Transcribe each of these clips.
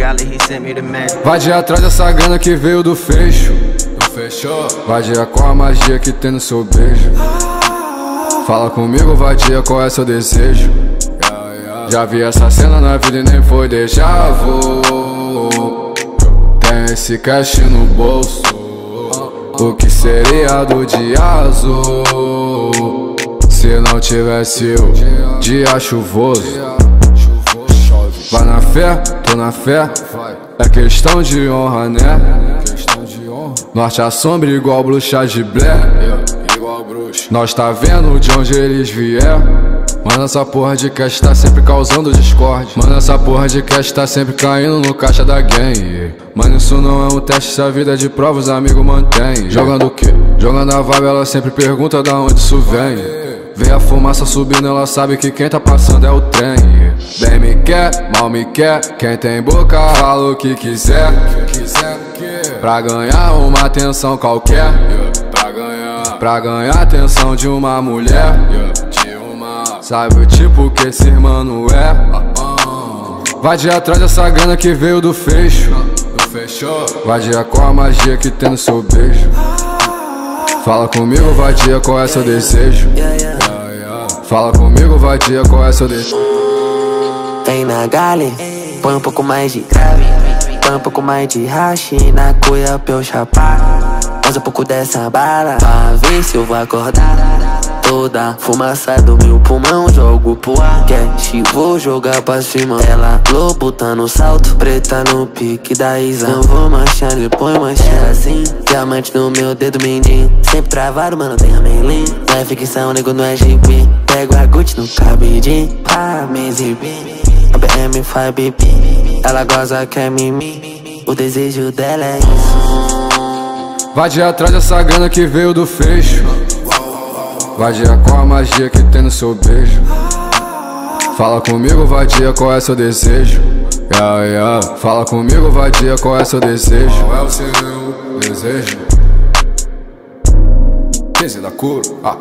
galley, he sent me the magic. Vai de atrás dessa grana que veio do fecho. Fechou? Vadia com a magia que tem no seu beijo. Fala comigo, vadia, qual é seu desejo? Já vi essa cena na vida e nem foi déjà vu. Tem esse cash no bolso. O que seria do dia azul? Se não tivesse o dia chuvoso. Vai na fé, tô na fé. É questão de honra, né? Norte a sombra igual bruxa de Blair Nós tá vendo de onde eles vier Mano, essa porra de cash tá sempre causando discord Mano, essa porra de cash tá sempre caindo no caixa da gang Mano, isso não é um teste, se a vida é de prova os amigos mantém Jogando o quê? Jogando a vibe, ela sempre pergunta da onde isso vem Vê a fumaça subindo, ela sabe que quem tá passando é o trem. Bem me quer, mal me quer Quem tem boca fala o que quiser. Pra ganhar uma atenção qualquer. Pra ganhar a atenção de uma mulher. Sabe o tipo que esse mano é? Vai de atrás dessa grana que veio do fecho. Vadia com a magia que tem no seu beijo. Fala comigo, vadia, qual é seu desejo? Fala comigo, vadia, qual é seu desejo? Vem na gale, põe um pouco mais de grave. Põe um pouco mais de hashi na cuia pra eu chapar. Usa um pouco dessa bala pra ver se eu vou acordar Toda. Fumaça do meu pulmão jogo pro ar Cash, vou jogar pra cima. Ela lobo tá no salto. Preta no pique da Isa. Não vou manchar, depois manchar assim Diamante no meu dedo mindinho Sempre travado, mano, tem a Meilin Não é ficção, nego, não é Pego a Gucci no cabidinho. Pra me exibir A BM faz bibi. Ela goza, quer mimimi. O desejo dela é isso. Vai de atrás dessa grana que veio do fecho Vadia com a magia que tem no seu beijo Fala comigo, vadia, qual é seu desejo? Yeah, yeah. Fala comigo, vadia, qual é seu desejo? Qual é o seu desejo? 15 da cura ah.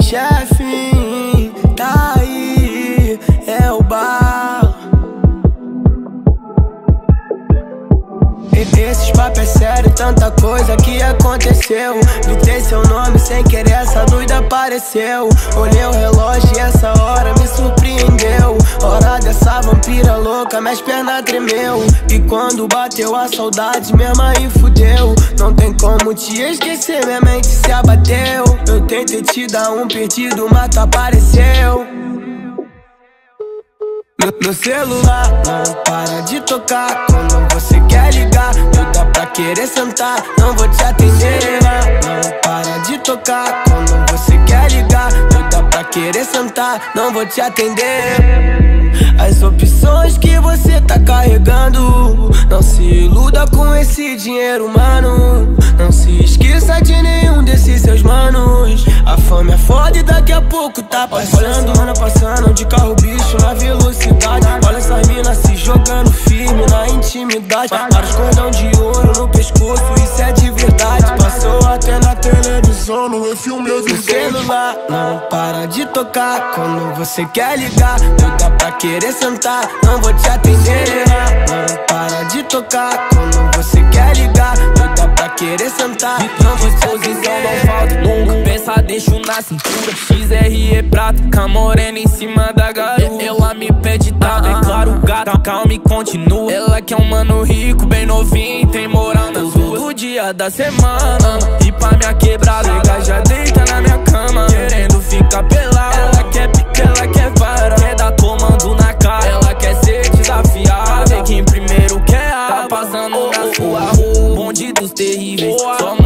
Chefe, sério, tanta coisa que aconteceu. Gritei seu nome sem querer, essa doida apareceu. Olhei o relógio e essa hora me surpreendeu. Hora dessa vampira louca, minhas pernas tremeu. E quando bateu a saudade, minha mãe fudeu. Não tem como te esquecer, minha mente se abateu. Eu tentei te dar um perdido, mas tu apareceu. Meu celular não para de tocar. Quando você quer ligar, dá pra querer sentar. Não vou te atender Não para de tocar. Quando você quer ligar, querer sentar Não vou te atender. As opções que você tá carregando Não se iluda com esse dinheiro, mano. Não se esqueça de nenhum desses seus manos. A fome é foda e daqui a pouco tá passando. Ana passando de carro bicho na velocidade. Olha essas minas se jogando firme na intimidade. Vários cordão de ouro no pescoço, isso é de verdade. Passou até na televisão, no filme eu O celular não para de tocar. Quando você quer ligar, não dá pra querer sentar. Não vou te atender Não para de tocar. Quando você quer ligar Não dá pra querer sentar. Não vou te Posição não falta nunca Pensa, deixo na cintura. XR é prata Com a morena em cima da garota Ela me pede dado, é claro, gata Calma e continua. Ela quer um mano rico, bem novinho Tem moral nas ruas dia da semana. E pra minha quebrada Nega já deita na minha cama. Querendo ficar pelada. Ela quer pique, ela quer vara. Quer dar comando na cara. Ela quer ser desafiada. Vê quem primeiro quer Tá passando na sua rua. Bonde dos terríveis. Só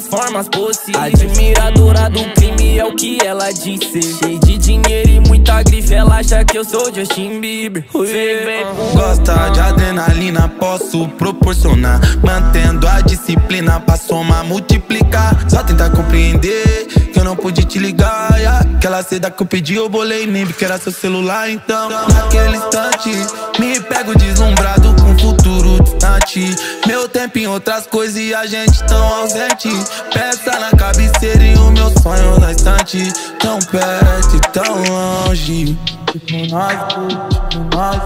as formas possíveis Admiradora do crime é o que ela disse Cheio de dinheiro e muita grife Ela acha que eu sou Justin Bieber Gosta de adrenalina, posso proporcionar. Mantendo a disciplina pra somar, multiplicar. Só tentar compreender que eu não pude te ligar. Aquela seda que eu pedi, eu bolei nem que era seu celular. Então, naquele instante, me pego deslumbrado com o futuro. Tempo em outras coisas e a gente tão ausente. Peça na cabeceira e o meu sonho na estante. Tão perto e tão longe. Tipo nós tipo nós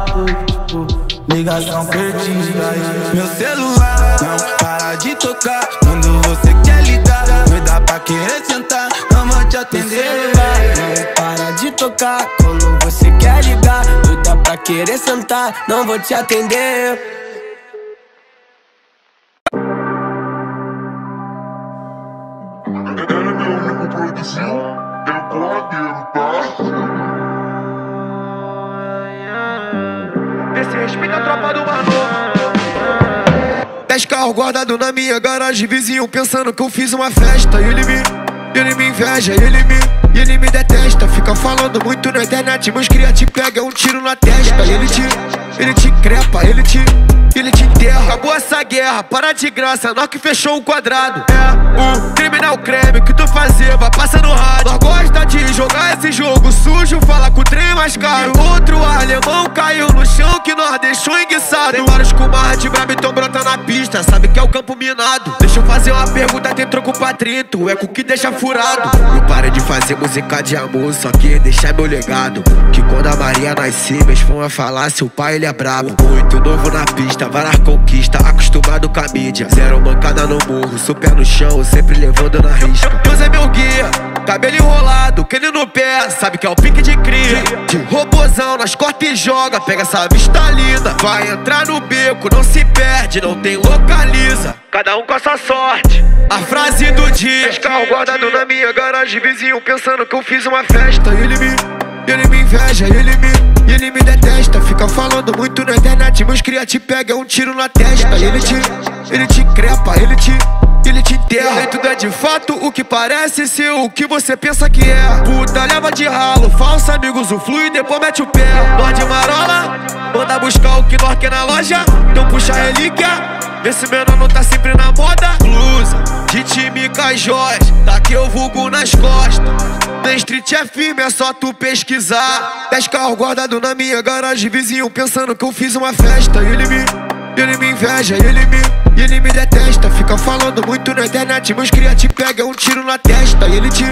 tipo ligação perdida. Meu celular não para de tocar quando você quer ligar. Me dá pra querer sentar, não vou te atender. Não para de tocar quando você quer ligar. Dá pra querer sentar, não vou te atender. Respeita a tropa do Mano. Dez carros guardados na minha garagem, vizinho pensando que eu fiz uma festa. E ele me, ele me inveja, ele me, ele me detesta. Fica falando muito na internet, meus cria te pega um tiro na testa. Ele te, ele te crepa, ele te ele te enterra. Acabou essa guerra, para de graça, nós que fechou o quadrado. É o criminal creme que tu fazer, vai passar no rádio. Nós gosta de jogar esse jogo sujo, fala com o trem mais caro. Outro alemão caiu no chão que nós deixou enguiçado. Tem vários com marra de brabo, então brota na pista, sabe que é o campo minado. Deixa eu fazer uma pergunta, tem troco pra 30, o eco que deixa furado. Não para de fazer música de amor, só que deixar meu legado. Que quando a Maria nascer, meus fãs falar se o pai ele é brabo. Muito novo na pista conquista, várias conquista, acostumado com a mídia. Zero mancada no morro, super no chão, sempre levando na risca. Deus é meu guia, cabelo enrolado, ele no pé, sabe que é o pique de cria. De robozão, nas cortas e joga, pega essa vista linda. Vai entrar no beco, não se perde, não tem localiza. Cada um com a sua sorte. A frase do dia: Carro guardado na minha garagem, vizinho pensando que eu fiz uma festa. Ele me, ele me inveja, ele me. E ele me detesta, fica falando muito na internet. Meus cria te pega, é um tiro na testa. Ele te, ele te crepa, ele te, ele te enterra. E tudo é de fato o que parece ser o que você pensa que é. Puta, leva de ralo, falsa amigos flui e depois mete o pé. Nós de marola, manda buscar o que nós quer na loja. Então puxa a relíquia, vê se menor não tá sempre na moda. Blusa, de time joias, daqui eu vulgo nas costas na street é firme, é só tu pesquisar. Dez carros guardados na minha garagem, vizinho pensando que eu fiz uma festa. Ele me, ele me inveja, ele me, ele me detesta. Fica falando muito na internet, meus cria te pega um tiro na testa. Ele te,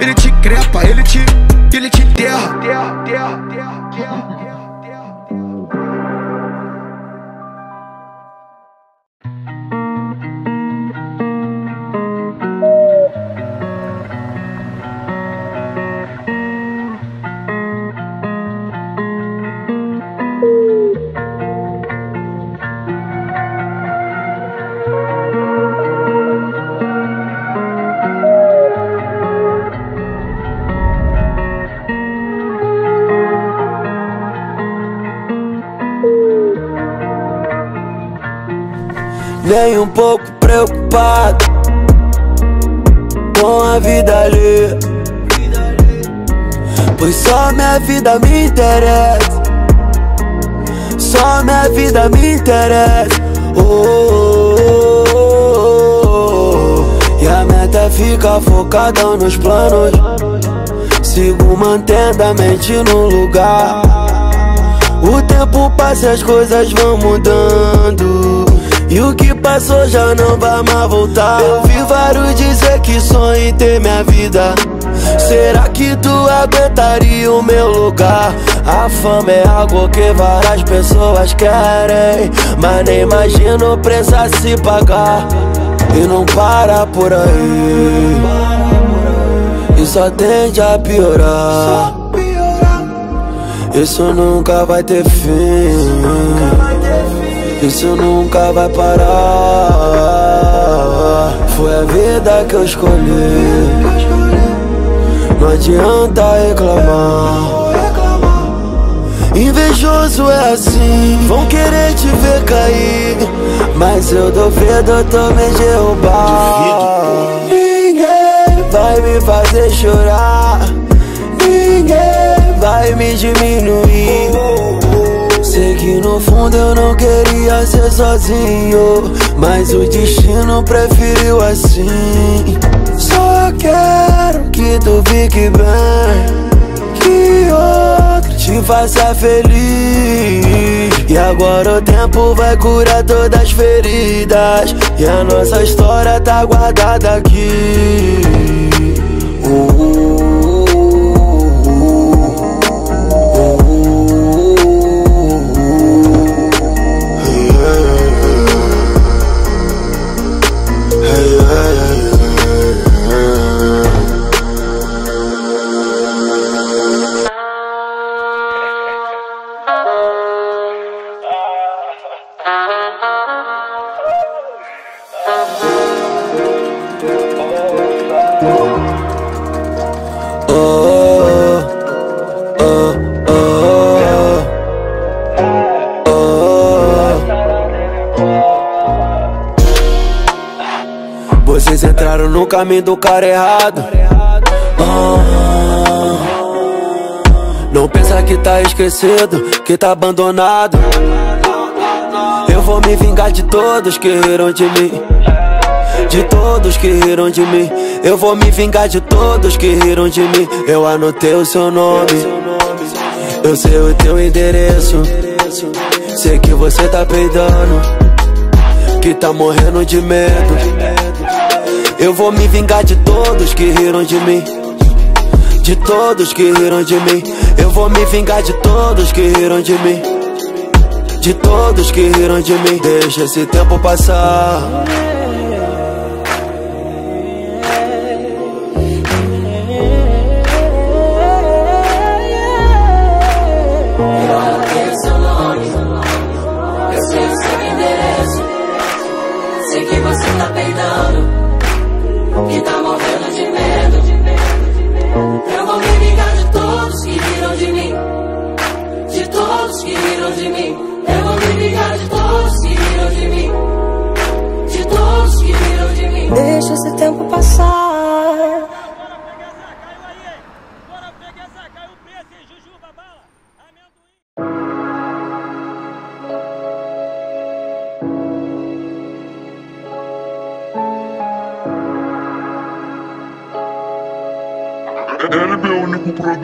ele te crepa, ele te, ele te enterra. Pouco preocupado com a vida ali. Pois só minha vida me interessa. Só minha vida me interessa. Oh, oh, oh, oh. E a meta fica focada nos planos. Sigo mantendo a mente no lugar. O tempo passa e as coisas vão mudando e o que passou já não vai mais voltar. Eu vi vários dizer que sonho em ter minha vida. Será que tu aguentaria o meu lugar? A fama é algo que várias pessoas querem Mas nem imagino o preço a se pagar. E não para por aí. E só tende a piorar. Isso nunca vai ter fim isso nunca vai parar. Foi a vida que eu escolhi. Não adianta reclamar. Invejoso é assim, vão querer te ver cair. Mas eu duvido, eu tô me derrubar Ninguém vai me fazer chorar. Ninguém vai me diminuir Sei que no fundo eu não queria ser sozinho Mas o destino preferiu assim. Só quero que tu fique bem Que outro te faça feliz. E agora o tempo vai curar todas as feridas E a nossa história tá guardada aqui. Uh, uh, caminho do cara errado. Não pensa que tá esquecido, que tá abandonado. Eu vou me vingar de todos que riram de mim. De todos que riram de mim. Eu vou me vingar de todos que riram de mim. Eu anotei o seu nome. Eu sei o teu endereço. Sei que você tá peidando. Que tá morrendo de medo. Eu vou me vingar de todos que riram de mim. De todos que riram de mim. Eu vou me vingar de todos que riram de mim. De todos que riram de mim. Deixa esse tempo passar. Sei que você tá peidando,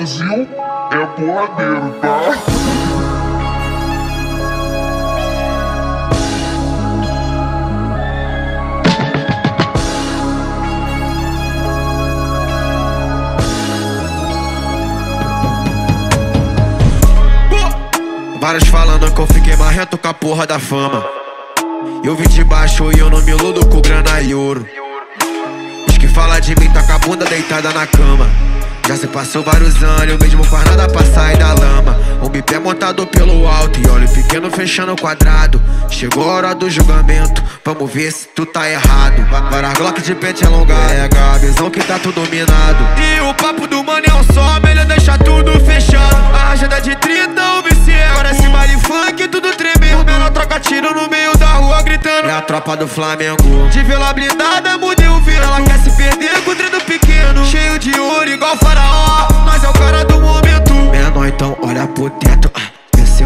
Produziu, é porradeiro, tá? Vários falando que eu fiquei marrento com a porra da fama. Eu vim de baixo e eu não me iludo com grana e ouro. Os que falam de mim tá com a bunda deitada na cama. Já se passou vários anos, eu mesmo faz nada pra sair da lama. O bipé montado pelo alto e olho pequeno fechando o quadrado. Chegou a hora do julgamento, vamos ver se tu tá errado. Várias glock de pente alongado, é a visão que tá tudo minado. E o papo do mano é um só, melhor deixar tudo fechado. A agenda de 30, o vice Parece baile funk, tudo tremendo. Menor troca tiro no meio da rua gritando. É a tropa do Flamengo. De vila blindada, mudei o vento. Ela quer se perder com o pequeno. Cheio de ouro, igual faraó. Nós é o cara do momento. Menor, então olha pro teto.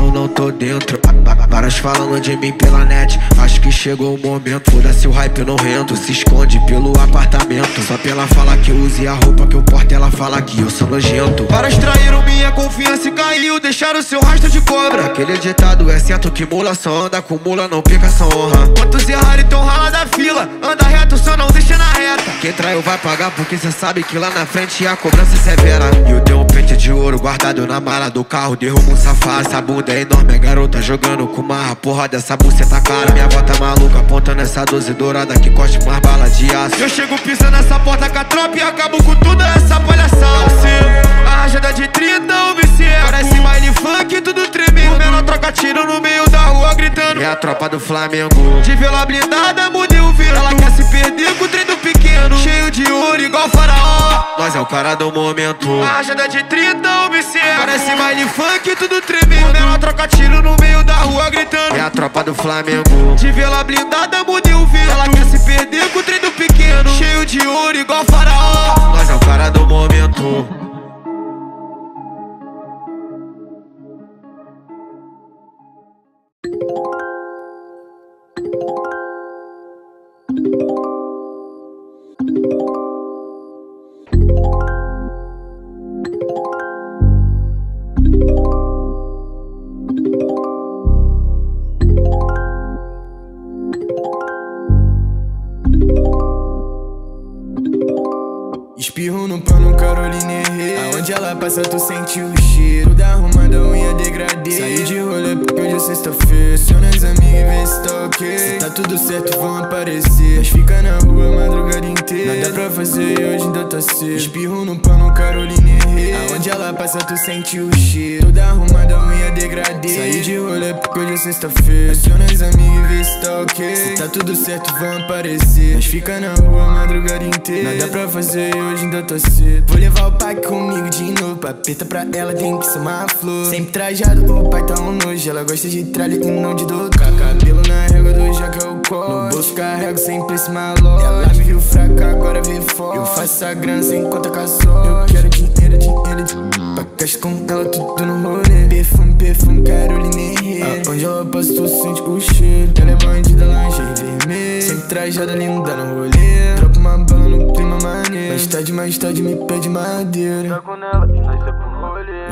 Eu não tô dentro. Ah, Várias falando de mim pela net. Acho que chegou o momento. Foda-se o hype, eu não rento. Se esconde pelo apartamento. Só pela fala que eu use a roupa que eu porto. Ela fala que eu sou nojento. Várias traíram minha confiança e caiu. Deixaram seu rastro de cobra. Aquele ditado é certo que mula só anda com mula, não pica só honra. Quantos erraram então rala da fila? Anda reto, só não deixa na reta. Quem traiu vai pagar porque cê sabe que lá na frente a cobrança é severa. E eu tenho um pente de ouro guardado na mala do carro. Derrubo um safado. Essa bunda é enorme, a garota jogando com marra. Porra dessa buceta cara. Minha bota maluca apontando essa 12 dourada que corte mais bala de aço. Eu chego pisando nessa porta com a tropa e acabo com toda essa palhaçada. Você, a agenda de 30, o vice Parece baile funk, tudo tremendo. Menor troca tiro no meio da rua gritando. É a tropa do Flamengo. De vila blindada, mudei o vento. Ela quer se perder com o treino pequeno. Cheio de ouro, igual faraó. Nós é o cara do momento. A agenda de 30, o vice Parece baile funk, tudo tremendo. Menor troca tiro no meio da rua gritando. É a tropa do Flamengo. De vila blindada, mudei o vento. Ela quer se perder com o treino pequeno. Cheio de ouro, igual faraó. Nós é o cara do momento. Passa, tu sente o cheiro. Tudo arrumada, unha degradê. Saí de rolê porque hoje é sexta-feira. Aciona as amigas e vê se tá ok. Se tá tudo certo, vão aparecer. Mas fica na rua a madrugada inteira. Nada pra fazer e hoje ainda tá cedo. Espirro no pano, Caroline Herrera. Aonde ela passa, tu sente o cheiro. Toda arrumada, unha degradê. Saí de rolê porque hoje é sexta-feira. Aciona as amigas e vê se tá ok. Se tá tudo certo, vão aparecer. Mas fica na rua a madrugada inteira. Nada pra fazer e hoje ainda tá cedo. Vou levar o pai comigo de novo. Papeta pra ela, tem que ser uma flor. Sempre trajado, o pai tá um nojo. Ela gosta de tralha e não de dor. Cabelo na régua do jaca, eu colo. No bolso carrego sempre esse maló. Ela me viu fraca, agora vê forte. Eu faço a grana sem conta com a sorte. Eu quero dinheiro, dinheiro, dinheiro. Pra caixa com ela, tudo no rolê. Perfume, perfume, Caroline Herrera. Onde ela passa, tu sente o cheiro. Ela é bandida, lingerie vermelha. Sempre trajada, linda no rolê. Dropa uma bala no clima maneiro. Mais tarde, mais tarde, me pede madeira. Tá com ela e nós é.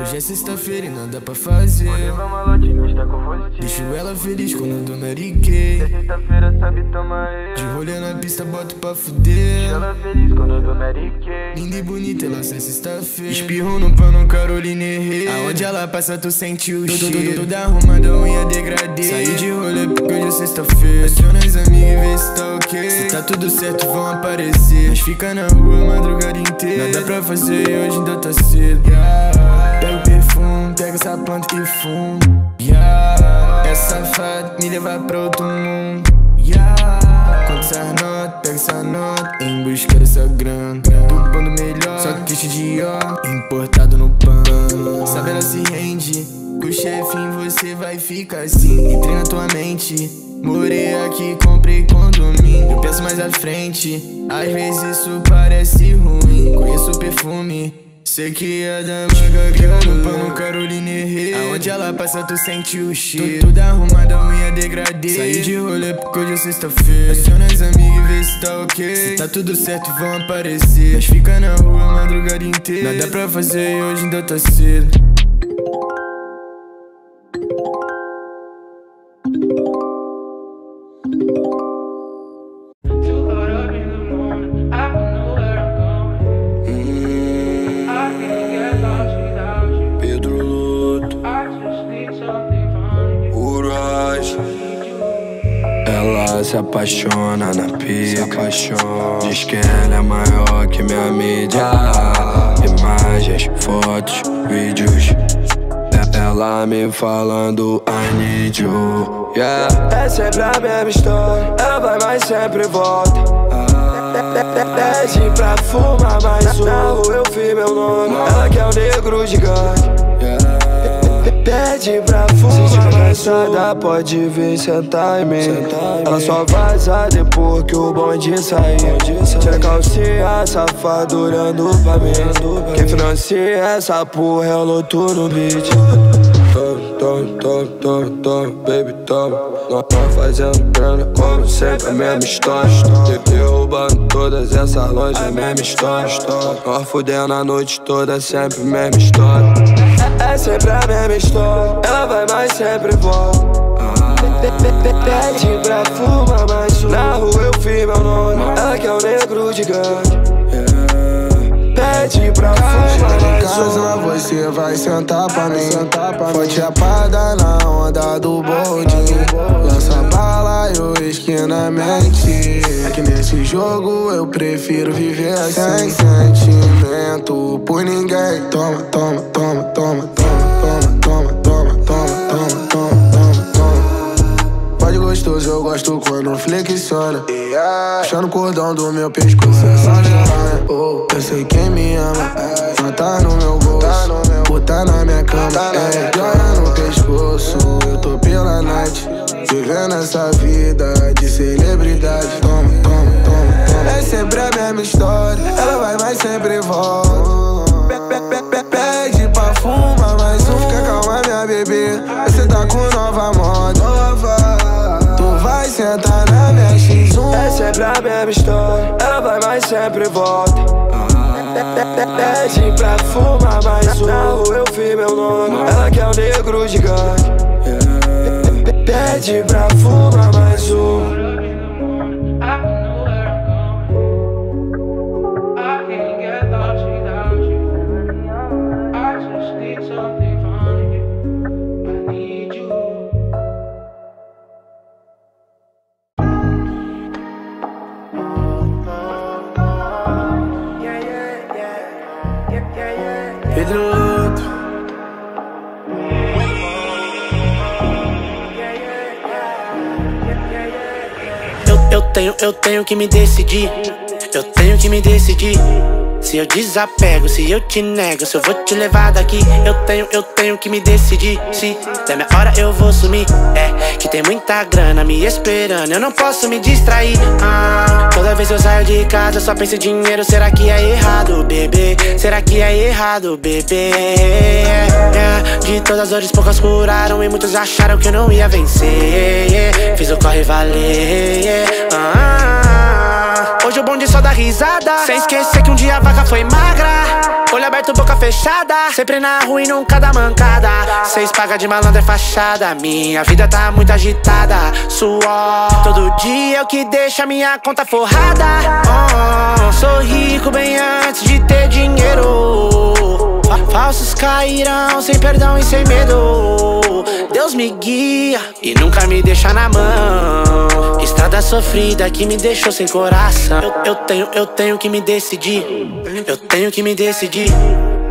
Hoje é sexta-feira e nada pra fazer. Vou levar uma lotinha, está com você. Deixo ela feliz quando eu dou Mary Kay. Sexta-feira, sabe, toma eu. De rolê na pista, boto pra fuder. Deixo ela feliz quando eu dou Mary Kay. Linda e bonita, ela sai sexta-feira. Espirro no pano, Caroline Herrera. Aonde ela passa, tu sente o cheiro. Toda arrumada, unha degradê. Saí de rolê porque hoje é sexta-feira. Aciona as amigas e vê se tá ok. Se tá tudo certo, vão aparecer. Mas fica na rua a madrugada inteira. Nada pra fazer e hoje ainda tá cedo. Yeah. Pega o perfume, pega essa planta e fumo. Yeah. É safado, me levar pra outro mundo. Yeah. Conta essa nota, pega essa nota. Em busca dessa grana. Do bando melhor, só que este de ó. Importado no pano. Sabe, ela se rende. Com o chefe você vai ficar assim. Entrei na tua mente. Morei aqui, comprei condomínio. Eu penso mais à frente. Às vezes isso parece ruim. Conheço perfume. Sei que é da manga que no pano Caroline Herrera. Aonde ela passa tu sente o cheiro. Toda arrumada, unha degradê. Saí de rolê porque hoje é sexta-feira. Aciona as amigas e vê se tá ok. Se tá tudo certo vão aparecer. Mas fica na rua a madrugada inteira. Nada pra fazer e hoje ainda tá cedo Ela se apaixona na pica. Diz que ela é maior que minha mídia. Imagens, fotos, vídeos. E- Ela me falando I need you. Yeah. É sempre a mesma história. Ela vai, mas sempre volta. Pede pra fumar mais um. Eu vi meu nome. Ela quer um negro gigante. Pede pra fumar um. cansada, pode vir sentar em mim. Ela só vaza depois que o bonde sair. Tira calcinha, safado olhando pra mim. Quem financia essa porra é o Loto no beat. Toma, toma, toma, toma, baby, toma. Nós nós fazendo grana, como sempre, a mesma história. De- Derrubando todas essas lojas, a mesma história. Nós fudendo a noite toda, sempre a mesma história. É sempre a mesma história. Ela vai, mas sempre volta. Pede pra fumar mais um. Na rua eu vi meu nome. Ela quer um negro gigante. Pede pra fumar mais casa você vai sentar pra mim Forte chapada na onda do bonde Lança bala e o esquinamente É que nesse jogo eu prefiro viver assim Sem sentimento por ninguém Toma, toma, toma, toma, toma, toma, toma, toma, toma, toma, toma, toma, toma Pode gostoso, eu gosto quando flexiona Puxando o cordão do meu pescoço, geranha oh, Eu sei quem me ama, tá no meu bolso Botar na minha cama, é, no pescoço Eu tô pela night, vivendo essa vida de celebridade Toma, toma, toma, toma É sempre a mesma história, ela vai, mas sempre volta Pe- pe- pe- pe- Pede pra fumar mais um Fica calma, minha bebê, você tá com nova moda Nova Tu vai sentar na minha X1 É sempre a mesma história. Ela vai, mas sempre volta. Pede pra fumar mais um. Na rua eu vi meu nome. Ela quer um negro gigante. Pede pra fumar mais um. Tenho, eu tenho que me decidir. Eu tenho que me decidir. Se eu desapego, se eu te nego, se eu vou te levar daqui, eu tenho, eu tenho que me decidir. Se der minha hora eu vou sumir. É que tem muita grana me esperando, eu não posso me distrair. Ah, toda vez eu saio de casa, só penso em dinheiro. Será que é errado, bebê? Será que é errado, bebê? É, de todas as dores, poucas curaram e muitos acharam que eu não ia vencer. Fiz o corre valer. Ah, Hoje o bonde só dá risada. Sem esquecer que um dia a vaca foi magra. Olho aberto, boca fechada. Sempre na rua e nunca dá mancada. Cês paga de malandro é fachada. Minha vida tá muito agitada. Suor. Todo dia é o que deixa minha conta forrada. Oh, Sou rico bem antes de ter dinheiro. Fa- Falsos cairão sem perdão e sem medo. Deus me guia e nunca me deixa na mão Sofrida que me deixou sem coração. Eu, eu tenho, eu tenho que me decidir. Eu tenho que me decidir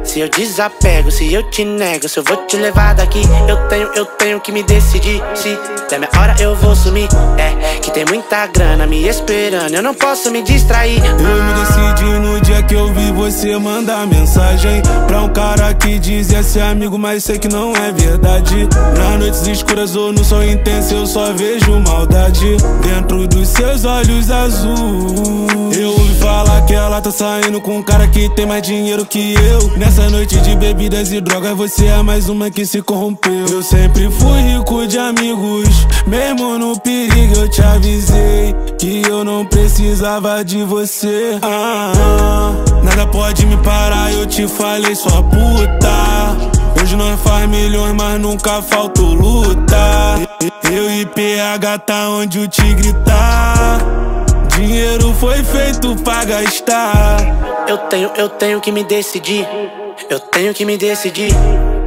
se eu desapego, se eu te nego, se eu vou te levar daqui Eu tenho, eu tenho que me decidir. Se der minha hora eu vou sumir. É que tem muita grana me esperando Eu não posso me distrair. Eu me decidi no dia que eu vi você mandar mensagem Pra um cara que dizia ser amigo, mas sei que não é verdade. Nas noites escuras ou no sol intenso eu só vejo maldade. Dentro dos seus olhos azul Eu falar que ela tá saindo com um cara que tem mais dinheiro que eu. Nessa noite de bebidas e drogas você é mais uma que se corrompeu. Eu sempre fui rico de amigos Mesmo no perigo eu te avisei Que eu não precisava de você. Ah, ah. Nada pode me parar, eu te falei sua puta. Hoje nós faz milhões, mas nunca faltou luta. Eu e PH tá onde o tigre tá Dinheiro foi feito pra gastar Eu tenho, eu tenho que me decidir. Eu tenho que me decidir.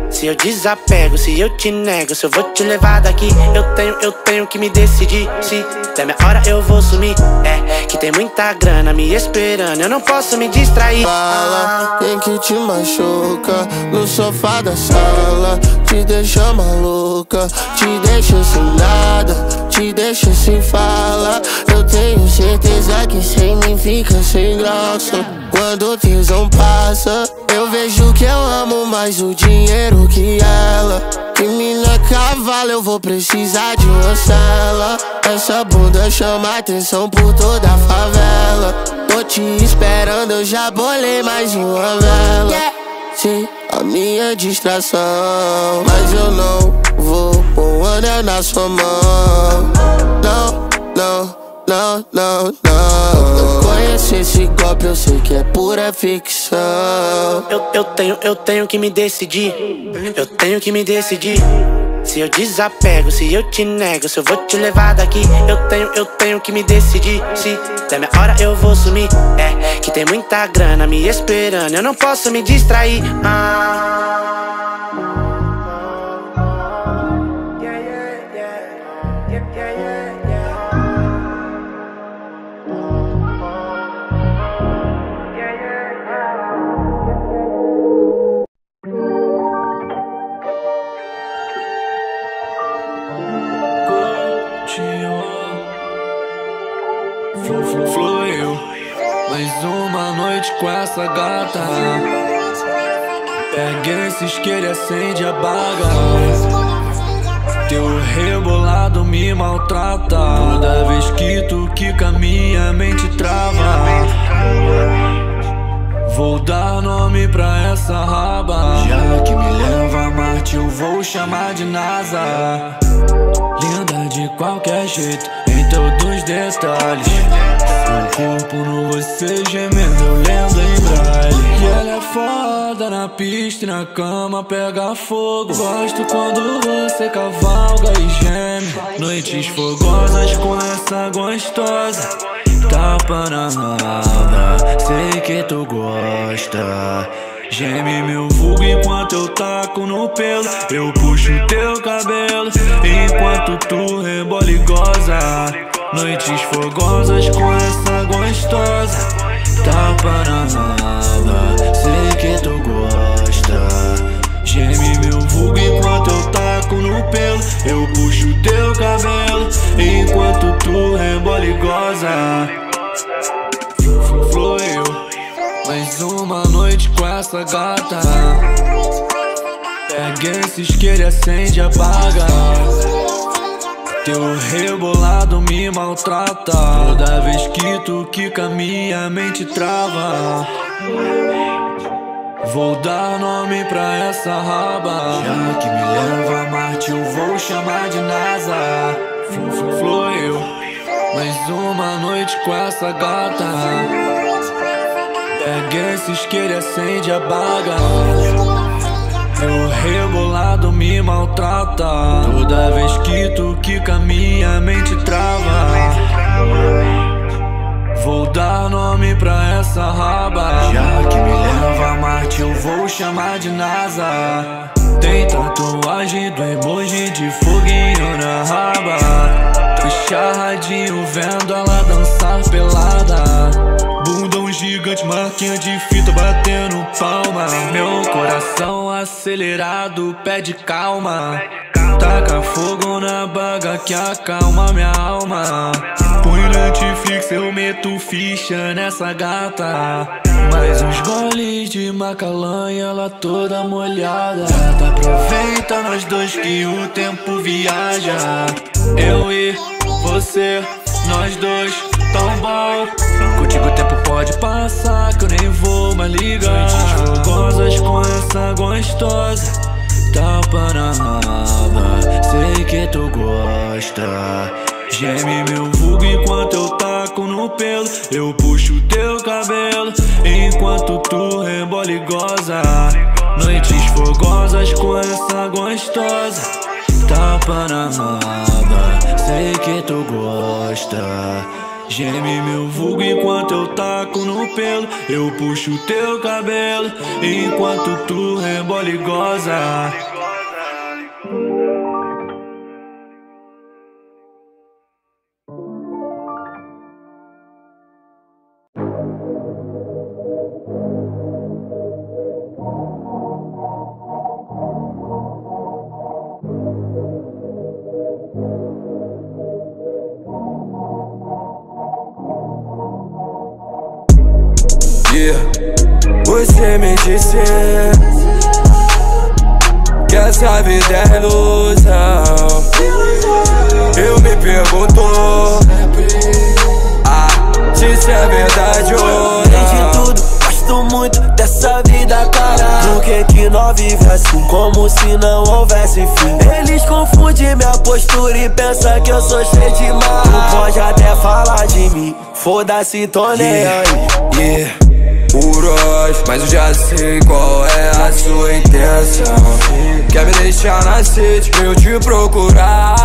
Se eu desapego, se eu te nego, se eu vou te levar daqui, eu tenho, eu tenho que me decidir. Se der minha hora eu vou sumir. É que tem muita grana me esperando, eu não posso me distrair. Fala, quem que te machuca no sofá da sala? Te deixa maluca, te deixa sem nada, te deixa sem fala. Eu tenho certeza que sem mim fica sem graça. Quando o tesão passa, eu vejo que eu amo mais o dinheiro que ela. Que mina cavalo, eu vou precisar de uma cela. Essa bunda chama atenção por toda a favela. Tô te esperando, eu já bolei mais uma vela. Sim, a minha distração. Mas eu não vou pôr um anel na sua mão. Não, não, não, não, não. Conheço esse golpe, eu sei que é pura ficção. Eu, eu tenho, eu tenho que me decidir. Eu tenho que me decidir. Se eu desapego, se eu te nego, se eu vou te levar daqui, eu tenho, eu tenho que me decidir. Se der minha hora eu vou sumir. É que tem muita grana me esperando, eu não posso me distrair. Ah. Noite com essa gata. Pega esse isqueiro e acende a baga. Teu rebolado me maltrata. Toda vez que tu quica minha mente trava. Vou dar nome pra essa raba. Já que me leva eu vou chamar de NASA. Linda de qualquer jeito, em todos os detalhes. Seu corpo no você gemendo, eu lendo em braille. E ela é foda na pista e na cama pega fogo. Gosto quando você cavalga e geme. Noites fogosas com essa gostosa. Tapa na raba, sei que tu gosta Geme meu vulgo enquanto eu taco no pelo. Eu puxo teu cabelo enquanto tu rebola e goza. Noites fogosas com essa gostosa. Tapa na essa gata. Pega esse isqueiro acende apaga. Teu rebolado me maltrata. Toda vez que tu quica, minha mente trava. Vou dar nome pra essa raba. Já que me leva a Marte, eu vou chamar de NASA. Fluiu mais uma noite com essa gata. Pega esse isqueiro e acende a baga. Teu rebolado me maltrata. Toda vez que tu quica, minha mente trava. Vou dar nome pra essa raba. Já que me leva a Marte, eu vou chamar de NASA. Tem tatuagem do emoji de foguinho na raba. Tô charradinho vendo ela dançar pelada. Gigante, marquinha de fita batendo palma. Meu coração acelerado pede calma. Taca fogo na baga que acalma minha alma. Põe Netflix, eu meto ficha nessa gata. Mais uns goles de macalã e ela toda molhada. Gata, aproveita nós dois que o tempo viaja. Eu e você, nós dois, tão bom. Contigo o tempo pode passar que eu nem vou mais ligar. Gozas com essa gostosa. Tapa na raba, sei que tu gosta. Geme meu vulgo enquanto eu taco no pelo. Eu puxo teu cabelo enquanto tu rebola e goza. Noites fogosas com essa gostosa. Tapa na raba, sei que tu gosta. Geme meu vulgo enquanto eu taco no pelo. Eu puxo teu cabelo enquanto tu rebola e goza. Disse que essa vida é ilusão. Eu me pergunto ah, se é verdade ou Tem de não. tudo, gosto muito dessa vida, cara. Por que que nós vive assim, como se não houvesse fim? Eles confundem minha postura e pensam que eu sou cheio de mal. Tu pode até falar de mim, foda-se, tô nem Yeah, aí. Yeah. Uros, mas eu já sei qual é a sua intenção. Quer me deixar na sede pra eu te procurar.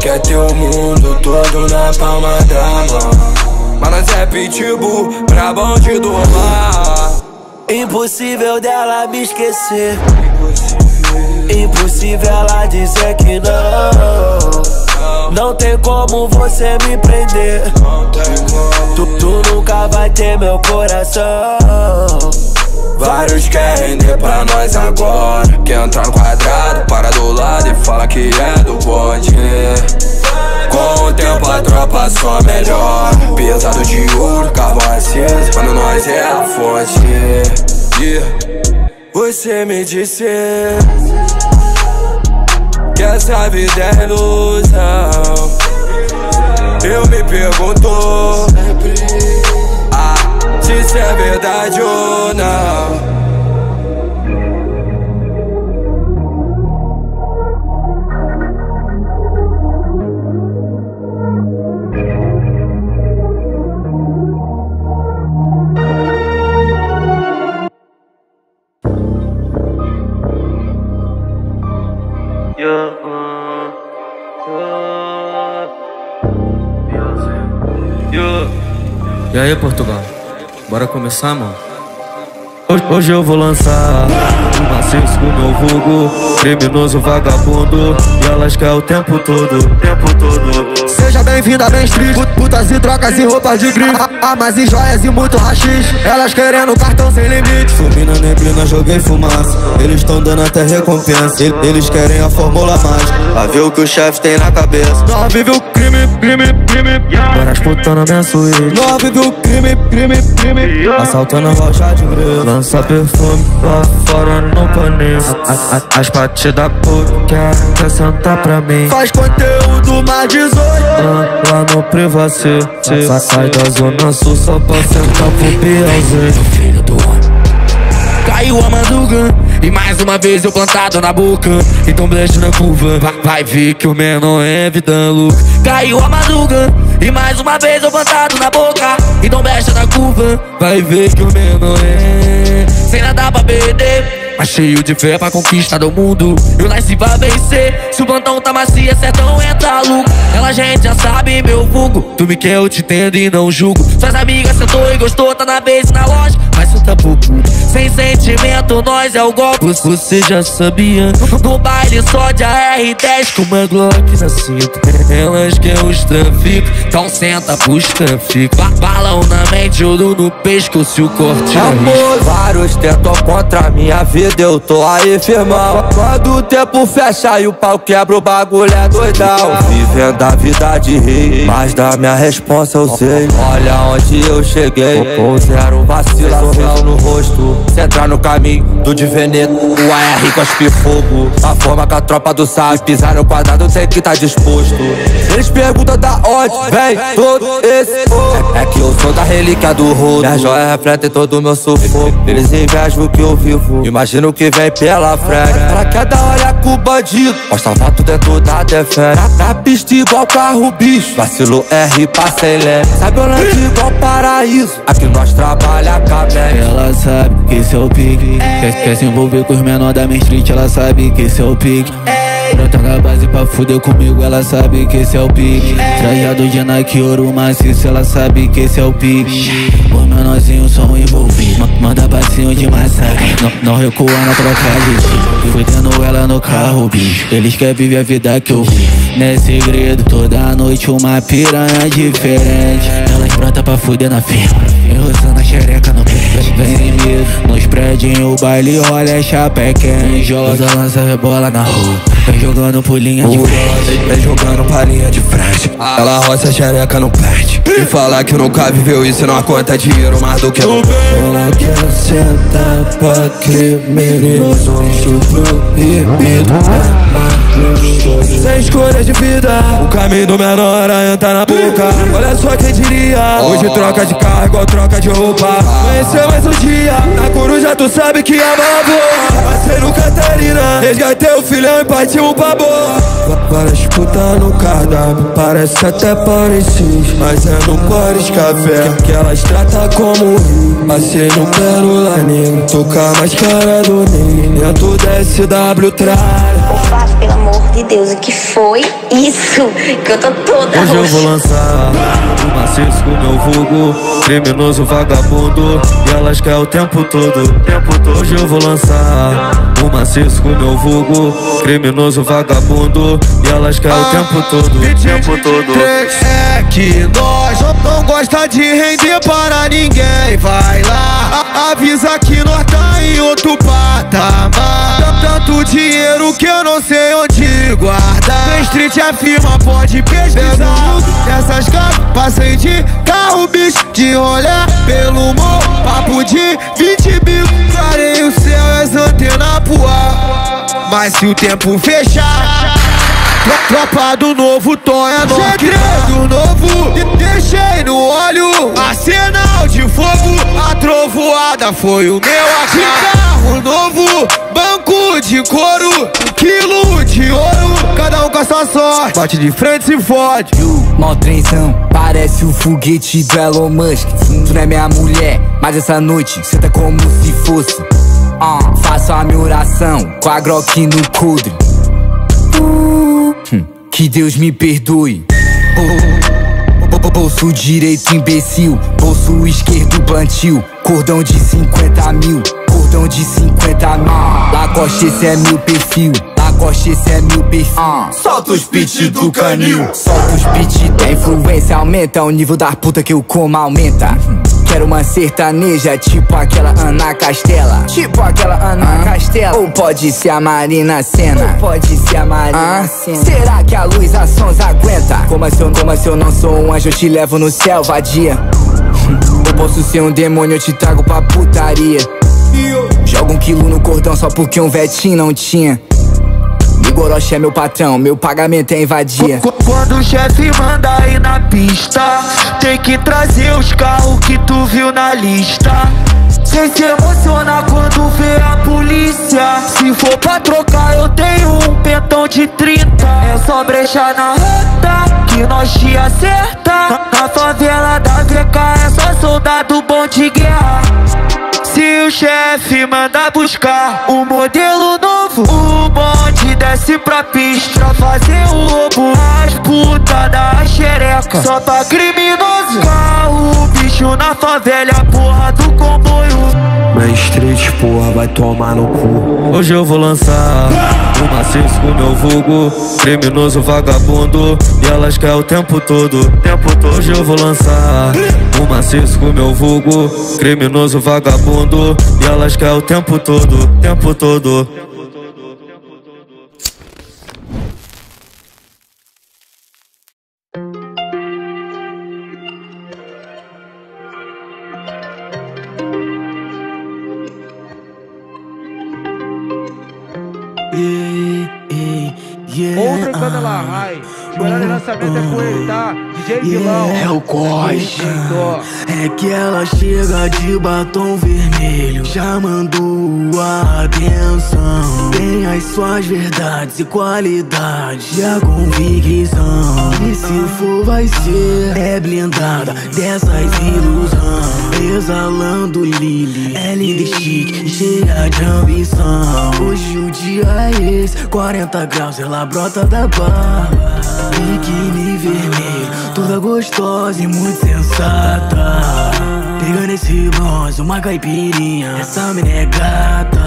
Quer ter o mundo todo na palma da mão. Mas nós é pitbull, brabão de domar. Impossível dela me esquecer. Impossível ela dizer que não. Não tem como você me prender. Tu, tu nunca vai ter meu coração. Vários querem render pra nós agora. Quer entrar no quadrado, para do lado e fala que é do bonde. Com o tempo a tropa só melhor. Pesado de ouro, carvão aceso. Quando nós é a fonte. Yeah. Você me disse que essa vida é ilusão. Eu me pergunto ah, se isso é verdade ou não. Aí, Portugal? Bora começar, mano? Hoje, hoje eu vou lançar um maciço com meu vulgo. Criminoso vagabundo. E elas querem o tempo todo, tempo todo. Seja bem-vinda Main Street Putas e trocas e roupas de grife Armas e joias e muito rachis? Elas querendo cartão sem limite. Subi na neblina, joguei fumaça. Eles tão dando até recompensa. El- Eles querem a fórmula mágica Pra ver o que o chefe tem na cabeça. Nós vive o crime, crime, crime. Várias putas na minha suíte. Nós vive o crime, crime, crime. Assaltando a loja de grilo. Lança perfume lá fora no paninho A- As batidas putas quer, quer sentar pra mim. Faz conteúdo mais 18 Lá, lá no privacê Sai, sai da zona sul só pra sentar pro Bielzinho Filho do homem. Caiu a madruga E mais uma vez eu plantado na boca. Então bleche na curva vai, vai ver que o menor é vida louca. Caiu a madruga E mais uma vez eu plantado na boca. Então bleche na curva Vai ver que o menor é. Sem nada pra perder mas cheio de fé pra conquista do mundo. Eu nasci pra vencer. Se o plantão tá macio, certão entra lucro. Ela gente já sabe meu vulgo. Tu me quer, eu te entendo e não julgo. Suas amigas sentou e gostou, tá na vez na loja. Mas tu tá pouco Sem sentimento, nós é o golpe Você já sabia No baile só de AR-10 Com uma Glock na cinta Elas querem os trafico Então senta pros trafico Ba- Balão na mente, ouro no pescoço e o corte. Amor, vários tentam contra a minha vida, eu tô aí firmão. Quando o tempo fecha e o pau quebra, o bagulho é doidão. Vivendo a vida de rei, mas da minha responsa eu sei. Olha onde eu cheguei, com zero vacilação no rosto. Se entrar no caminho do de veneno, o AR cospe fogo. A forma que a tropa do sabe pisar no quadrado tem que tá disposto. Eles perguntam da onde vem todo esse fogo. É, é que eu sou da relíquia do rodo. Minha joia reflete todo o meu sufoco. Eles invejam o que eu vivo. Imagina o que vem pela frente. Pra cada olha com o bandido. Mostra foto dentro da defesa. Na, na pista igual carro bicho. Vacilo R passa em. Sabe olhando igual paraíso. Aqui nós trabalha com a. Ela sabe que esse é o pique. Quer, quer se envolver com os menores da Main Street Ela sabe que esse é o pique. Brota na base pra fuder comigo Ela sabe que esse é o pique. Trajado de Nike, ouro maciço Ela sabe que esse é o pique. Os menorzinhos são envolvidos. Ma- Manda passinho de massacre. Não, não recua na troca de. Fudendo ela no carro, bicho. Eles querem viver a vida que eu vivo. Não é segredo Toda noite uma piranha diferente. Elas brota pra fuder na firma Enrosando a xereca no peito Vem Nos prédios o baile olha a chapé quem joga Usa lança rebola na rua. Vem jogando pulinha de frente. Vem jogando palhinha de frente. Ela roça a xereca no pente E falar que nunca viveu isso não conta dinheiro mais do que eu Ela. quer sentar pra criminoso Estupro proibido Sem escolha de vida. O caminho do menor é entrar na boca. Olha só quem diria. Hoje troca de carro igual troca de roupa. Conheceu mais um dia. Na coruja tu sabe que é uma boa Passei no Catarina Resgatei o filhão e partimos pra boa Várias putas no cardápio Parece até parecido Mas é no Cores Café Que elas tratam como rio Passei no Pérola Negra. Tocar mais cara do Ney Dentro Fábio, pelo amor de Deus, o que foi isso? Que eu tô toda Hoje eu roxa. vou lançar o maciço com meu vulgo Criminoso vagabundo. E elas querem o tempo todo, tempo todo. Hoje eu vou lançar o maciço com meu vulgo Criminoso vagabundo. E elas querem o tempo todo, tempo todo. É que nós não, gosta de render para ninguém. Vai lá, a- avisa que nós tá em outro patamar. Tan- Tanto dinheiro que eu não sei onde guardar Main Street afirma, pode pesquisar. Essas caras passei de carro, bicho De olhar pelo morro, papo de 20 mil. Clarei o céu as antenas pro ar. Mas se o tempo fechar Tro- Tropa do novo tom é no Segredo novo de- Deixei no óleo Arsenal de fogo. A trovoada foi o meu De carro novo Banco de couro Quilo de ouro Cada um com a sua sorte. Bate de frente se fode. Mó trenzão, parece o foguete do Elon Musk. Tu não é minha mulher, mas essa noite Senta como se fosse Ah, Faço a minha oração com a Glock no coldre. Hum, Que Deus me perdoe. bo- Bolso direito imbecil, bolso esquerdo plantio. Cordão de 50 mil, cordão de 50 mil. Lacoste esse é meu perfil, Lacoste, esse é meu perfil. Solta os beats do canil. Solta os beats da influência Aumenta o nível da puta que o coma aumenta Quero uma sertaneja, tipo aquela Ana Castela. Tipo aquela Ana Castela. Ou pode ser a Marina Senna. Ou pode ser a Marina Senna. Será que a Luísa Sons aguenta? Como se, eu, como se eu não sou um anjo, eu te levo no céu, vadia. Eu posso ser um demônio, eu te trago pra putaria. Joga um quilo no cordão só porque um vetinho não tinha Migoroshi é meu patrão, meu pagamento é invadia Quando o chefe manda ir na pista Tem que trazer os carros que tu viu na lista. Cê se emociona quando vê a polícia. Se for pra trocar eu tenho um pentão de 30 É só brechar na reta que nós te acerta. Na, favela da VK é só soldado bom de guerra. Se o chefe manda buscar um modelo novo, o bonde desce pra pista pra fazer o roubo. As puta da xereca, só pra criminoso. Carro, bicho na favela, porra do comboio. Na street, porra, vai tomar no cu. Hoje eu vou lançar o maciço com meu vulgo Criminoso vagabundo E elas querem o tempo todo tempo todo Hoje eu vou lançar o maciço com meu vulgo Criminoso vagabundo E elas querem o tempo todo tempo todo Outra Canela Rai. O horário de lançamento é com ele, tá? DJ Vilão. É o corte. É que ela chega de batom vermelho, chamando a atenção. Tem as suas verdades e qualidades e a convicção. E se for, vai ser é blindada dessas ilusões. Exalando Lily, é linda e chique, cheia de ambição. Hoje o dia é esse, 40 graus, ela brota da barra. Biquíni vermelho, toda gostosa e muito sensata. Pegando esse bronze, uma caipirinha. Essa mina é gata.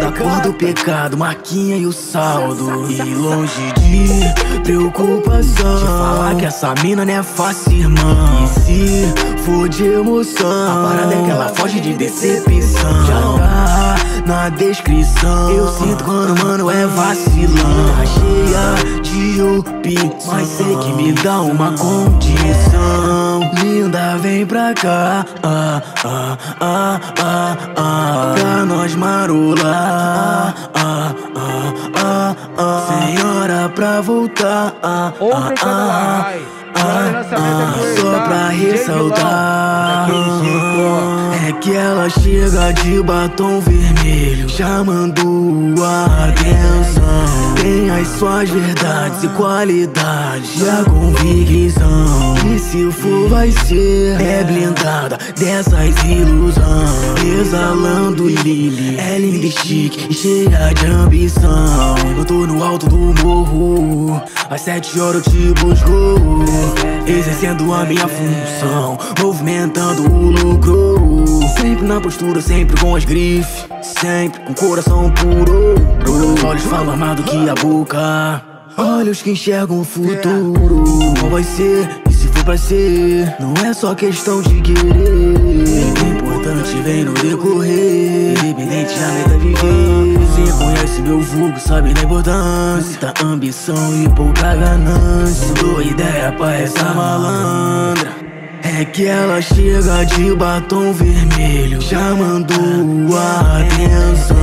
Da cor do pecado, marquinha e o saldo. E longe de preocupação. Te falar que essa mina não é fácil, irmão. E se for de emoção, a parada é que ela foge de decepção. Já tá na descrição. Eu sinto quando mano é vacilão. Tá cheia de UP, mas sei que me dá uma condição. Linda, vem pra cá. Ah, ah, ah, ah, ah, pra nós marolar. Ah, ah, ah, ah, Senhora pra voltar. Ah, ah, ah, ah, ah, só pra ressaltar. É que ela chega de batom vermelho, chamando a atenção. Tem as suas verdades e qualidades e a convicção. E se for, vai ser é blindada dessas ilusões. Exalando Lily, é linda e chique e cheia de ambição. Eu tô no alto do morro, às sete horas eu te busco. Exercendo a minha função, movimentando o lucro. Sempre na postura, sempre com as grifes. Sempre com coração puro. Os olhos falam mais do que a boca. Olhos que enxergam o futuro. Qual vai ser? E se for pra ser? Não é só questão de querer. O importante vem no decorrer. Independente da meta viver. Conhece meu vulgo, sabe da importância. Muita ambição e pouca ganância. Dou ideia pra essa malandra. É que ela chega de batom vermelho, chamando a atenção.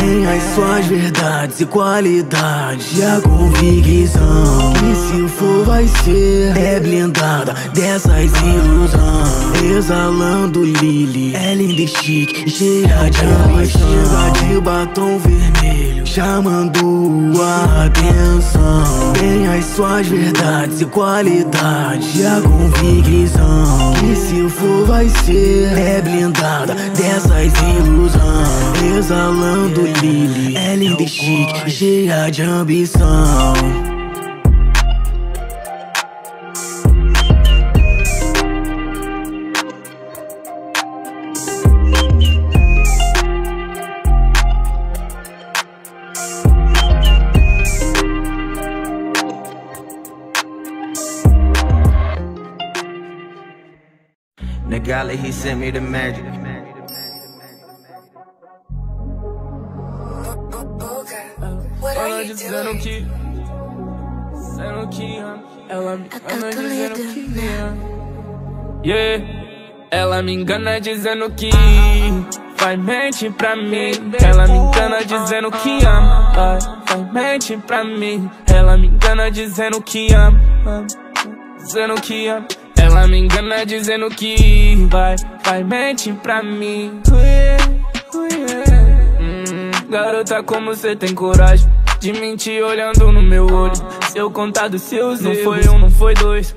Tem as suas verdades e qualidades e a convicção. E se for, vai ser é blindada dessas ilusões. Exalando Lily, é linda e chique, cheia de ambição. Chega de batom vermelho, chamando a atenção. Tem as suas verdades e qualidades e a convicção. E se for, vai ser é blindada dessas ilusões. Exalando Lily, é linda e chique, cheia de ambição. Galley, he sent me the magic. Ela dizendo que. Dizendo que ama. Ela me engana dizendo que ama. Yeah. Ela me engana dizendo que. Vai mente pra mim. Ela me engana dizendo que ama. Vai mente pra mim. Ela me engana dizendo que ama. Dizendo que ama. Ela me engana dizendo que vai, vai mente pra mim. Hum, garota, como você tem coragem de mentir olhando no meu olho? Se eu contar dos seus não foi um, não foi dois.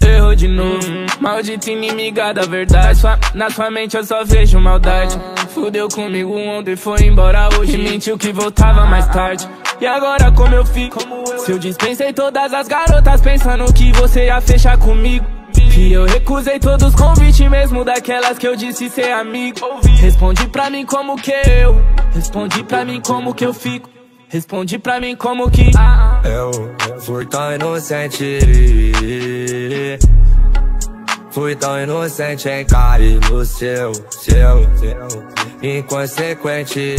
Errou de novo, maldita inimiga da verdade. Sua, na sua mente eu só vejo maldade. Fudeu comigo ontem, foi embora hoje. Mentiu que voltava mais tarde. E agora como eu fico? Se eu dispensei todas as garotas pensando que você ia fechar comigo. Que eu recusei todos os convites, mesmo daquelas que eu disse ser amigo. Responde pra mim como que eu, responde pra mim como que eu fico. Responde pra mim como que. Eu fui tão inocente. Fui tão inocente em cair no seu, seu, seu inconsequente.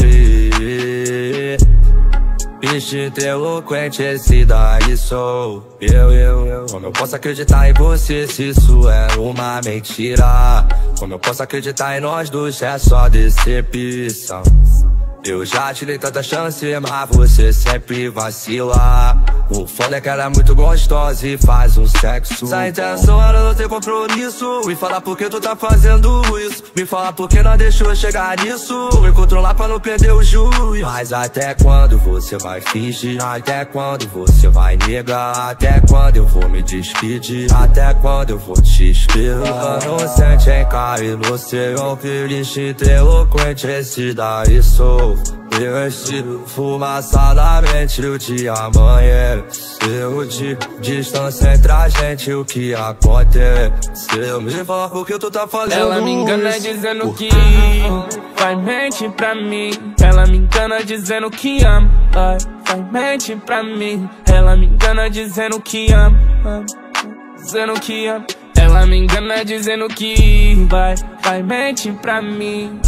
Instinto eloquente, esse daí sou eu, eu, eu. Como eu posso acreditar em você se isso é uma mentira? Como eu posso acreditar em nós dois é só decepção? Eu já te dei tanta chance, mas você sempre vacila. O foda é que ela é muito gostosa e faz um sexo. Se a intenção era não ter compromisso, me fala por que tu tá fazendo isso. Me fala por que não deixou chegar nisso. Me controlar pra não perder o juiz. Mas até quando você vai fingir? Até quando você vai negar? Até quando eu vou me despedir? Até quando eu vou te esperar? Inocente em cair no seu instinto eloquente, esse daí sou. Eu estilo fumaça na mente, o dia amanheceu de distância entre a gente, o que aconteceu? Me fala por que tu tá fazendo Ela me engana dizendo que vai mente pra mim. Ela me engana dizendo que ama. Vai, vai mente pra mim. Ela me engana dizendo que ama. Dizendo que ama. Ela me engana dizendo que vai, vai mente pra mim.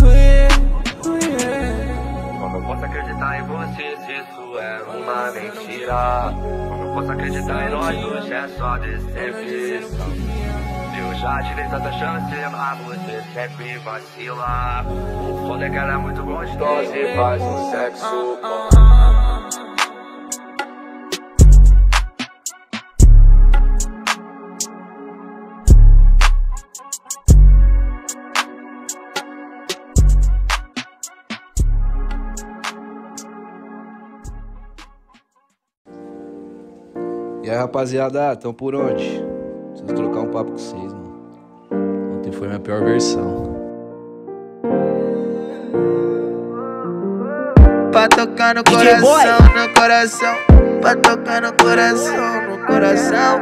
Posso acreditar em você se isso é uma mentira? Como eu posso acreditar em nós dois é só decepção? Eu já te dei tanta chance, mas você sempre vacila. O foda é que ela é muito gostosa e faz um sexo bom. E aí, rapaziada, tão por onde? Preciso trocar um papo com vocês, mano. Ontem foi minha pior versão. Pra tocar no coração, no coração. Pra tocar no coração, no coração.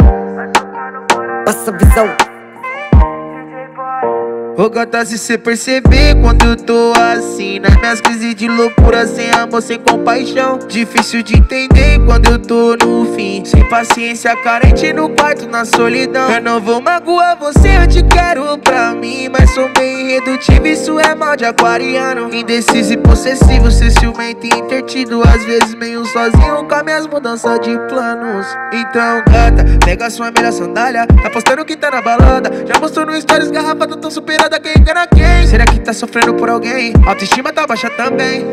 Passa visão. Ô gata, se cê perceber quando eu tô assim Nas minhas crises de loucura, sem amor, sem compaixão Difícil de entender quando eu tô no fim Sem paciência, carente no quarto, na solidão. Eu não vou magoar você, eu te quero pra mim Mas sou bem irredutível, isso é mal de aquariano. Indeciso e possessivo, ser ciumento e intertido Às vezes meio sozinho com as minhas mudanças de planos. Então gata, pega sua melhor sandália Tá postando que tá na balada. Já mostrou no stories, garrafa, tão engana quem? Será que tá sofrendo por alguém? Autoestima tá baixa também.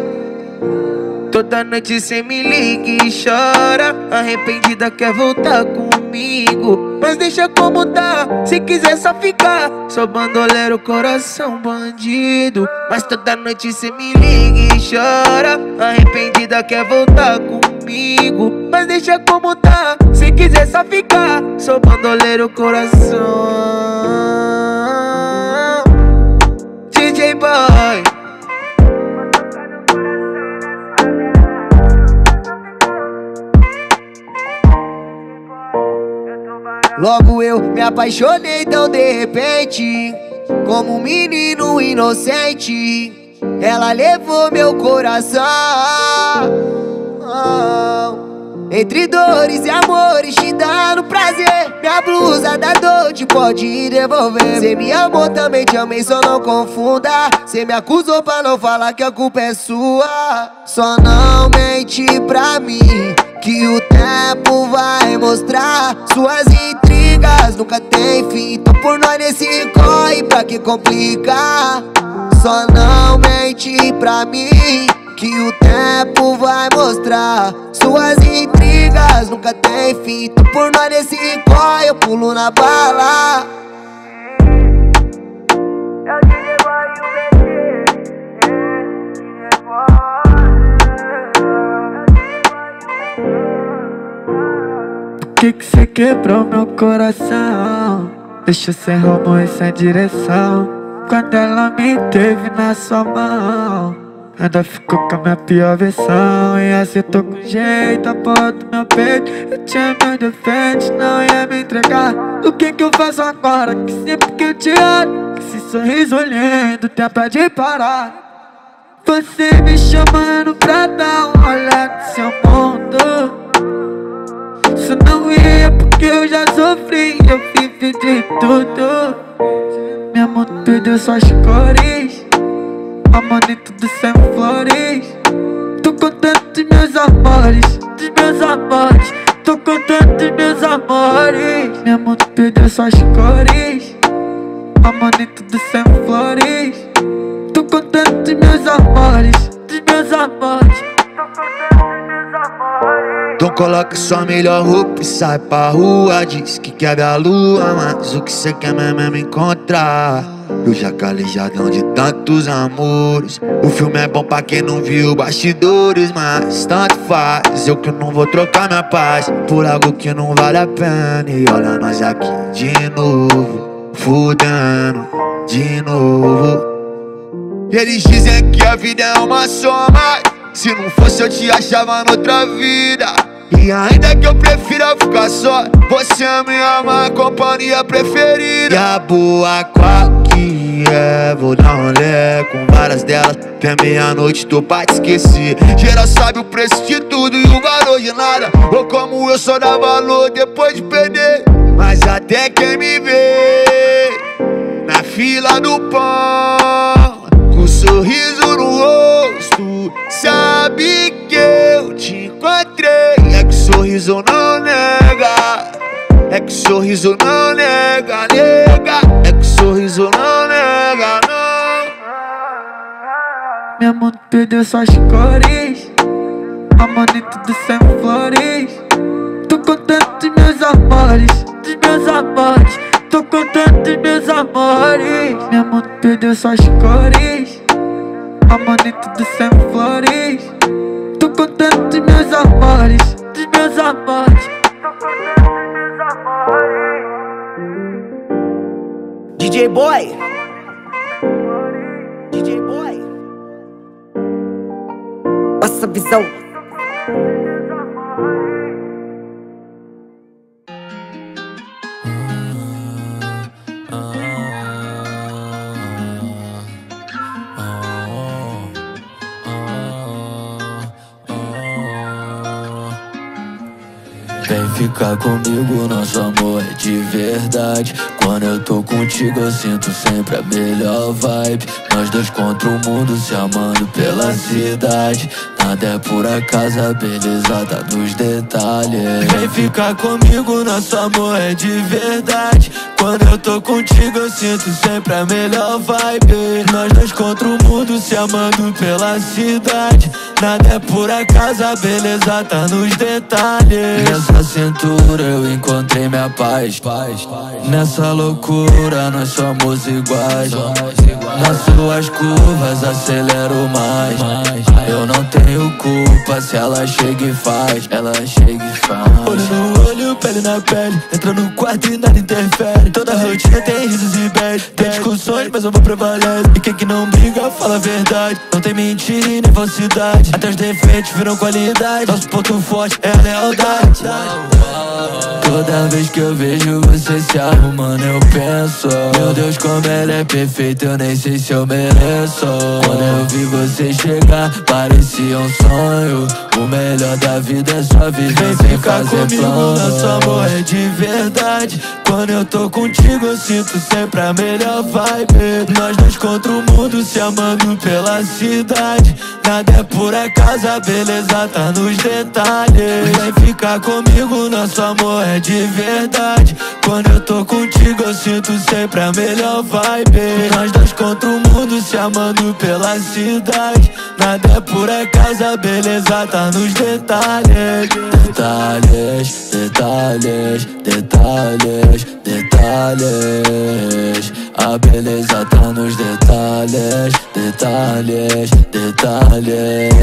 Toda noite cê me liga e chora. Arrependida quer voltar comigo. Mas deixa como tá, se quiser só ficar. Sou bandoleiro, coração bandido. Mas toda noite cê me liga e chora. Arrependida quer voltar comigo. Mas deixa como tá, se quiser só ficar. Sou bandoleiro, coração Logo eu me apaixonei tão de repente Como um menino inocente Ela levou meu coração Entre dores e amores te dando prazer Minha blusa da dor noite pode devolver. Cê me amou, também te amei, só não confunda. Cê me acusou pra não falar que a culpa é sua. Só não mente pra mim, que o tempo vai mostrar. Suas intrigas nunca tem fim. Tô por nós nesse corre, pra que complicar? Só não mente pra mim. Que o tempo vai mostrar. Suas intrigas nunca tem fim. Tô por nós nesse corre, eu pulo na bala. O que que cê quebrou meu coração? Deixa sem rumo e sem direção. Quando ela me teve na sua mão Ainda ficou com a minha pior versão. E acertou com jeito a porta do meu peito. Eu tinha meus defeitos, não ia me entregar. O que que eu faço agora? Que sempre que eu te olho esse sorriso lindo tem pra de parar. Você me chamando pra dar uma olhada no seu mundo. Só não ia porque eu já sofri Eu vivi de tudo. Minha mão perdeu suas cores Amor nem tudo sem flores. Tô contando dos meus amores Dos meus amores. Tô contando dos meus amores. Minha mão perdeu suas cores. Amor nem tudo sem flores. Tô contando dos meus amores Dos meus amores. Então coloca sua melhor roupa e sai pra rua. Diz que quer a lua, mas o que cê quer mesmo é me encontrar eu já calejadão de tantos amores. O filme é bom pra quem não viu bastidores Mas tanto faz, eu que não vou trocar minha paz Por algo que não vale a pena. E olha nós aqui de novo Fudendo de novo. Eles dizem que a vida é uma soma. Se não fosse eu te achava noutra vida. E ainda que eu prefira ficar só Você é minha má companhia preferida. E a boa qual que é Vou dar um rolê com várias delas. Até meia-noite tô pra te esquecer. Geral sabe o preço de tudo e o valor de nada. Ou como eu só dá valor depois de perder. Mas até quem me vê Na fila do pão. Com sorriso no rosto. Sabe que eu te encontrei. É que o sorriso não nega. É que o sorriso não nega, nega. É sorriso não nega, não. Minha mão perdeu suas cores. Amor nem tudo sem flores. Tô contando dos meus amores Dos meus amores. Tô contando dos meus amores. Minha mão perdeu suas cores. Amor nem tudo sem flores. Tô contando dos meus amores Dos meus amores DJ Boy. DJ Boy. Passa visão Vem ficar comigo, nosso amor é de verdade. Quando eu tô contigo eu sinto sempre a melhor vibe. Nós dois contra o mundo se amando pela cidade. Nada é por acaso, a beleza tá nos detalhes. Vem ficar comigo, nosso amor é de verdade Quando eu tô contigo eu sinto sempre a melhor vibe. Nós dois contra o mundo se amando pela cidade. Nada é por acaso, a beleza tá nos detalhes. Nessa cintura eu encontrei minha paz. Nessa loucura nós somos iguais. Nas suas curvas acelero mais. Eu não tenho culpa se ela chega e faz. Ela chega e faz. Olho no olho, pele na pele. Entra no quarto e nada interfere Toda rotina tem risos e bad Tem discussões, mas eu vou prevalecer E quem que não briga, fala a verdade. Não tem mentira e nem falsidade. Até os defeitos viram qualidade. Nosso ponto forte é a lealdade. Toda vez que eu vejo você se arrumando eu penso Meu Deus como ela é perfeita, eu nem sei se eu mereço. Quando eu vi você chegar, parecia um sonho. O melhor da vida é só viver sem fazer plano Nosso amor é de verdade. Quando eu tô com contigo eu sinto sempre a melhor vibe. Nós dois contra o mundo se amando pela cidade. Nada é por acaso, a beleza tá nos detalhes. Vem ficar comigo, nosso amor é de verdade. Quando eu tô contigo eu sinto sempre a melhor vibe. Nós dois contra o mundo se amando pela cidade. Nada é por acaso, a beleza tá nos detalhes. Detalhes, detalhes, detalhes, detalhes A beleza tá nos detalhes, detalhes, detalhes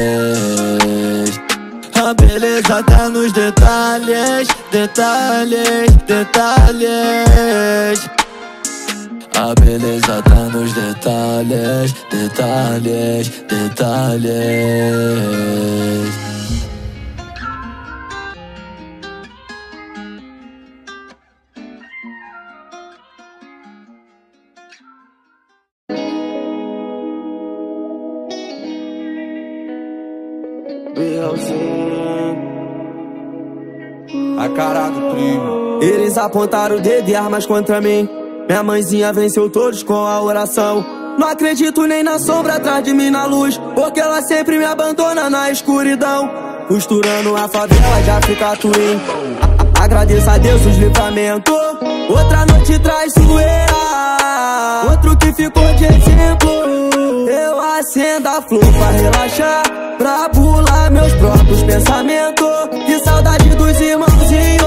a beleza tá nos detalhes, detalhes, detalhes. A beleza tá nos detalhes, detalhes, detalhes. A cara do primo. Eles apontaram o dedo e armas contra mim. Minha mãezinha venceu todos com a oração. Não acredito nem na sombra atrás de mim na luz, porque ela sempre me abandona na escuridão. Costurando a favela de África Twin. Agradeço a Deus os livramentos. Outra noite traiçoeira. Outro que ficou de exemplo. Eu acendo a flor pra relaxar. Pra pular meus próprios pensamentos. Que saudade dos irmãozinhos.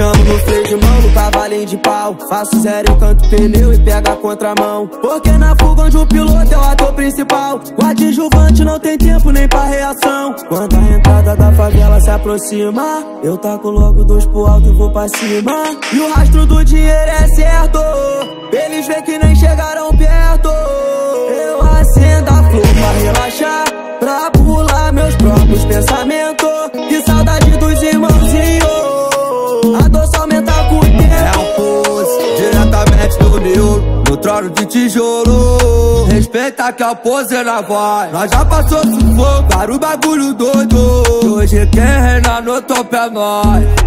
Chamo no freio de mão, no cavalinho de pau. Faço zero, canto pneu e pega a contramão. Porque na fuga onde o piloto é o ator principal. O adjuvante não tem tempo nem pra reação. Quando a entrada da favela se aproxima, eu taco logo dois pro alto e vou pra cima. E o rastro do dinheiro é certo. Eles veem que nem chegaram perto. Eu acendo a flor pra relaxar. Pra pular meus próprios pensamentos. Que saudade dos irmãozinhos. A dor só aumenta com o tempo. É um pose diretamente do miolo, no trono de tijolo. Respeita que é o pose na voz. Nós já passou sufoco, para o bagulho doido. Hoje quem reina no topo é nós.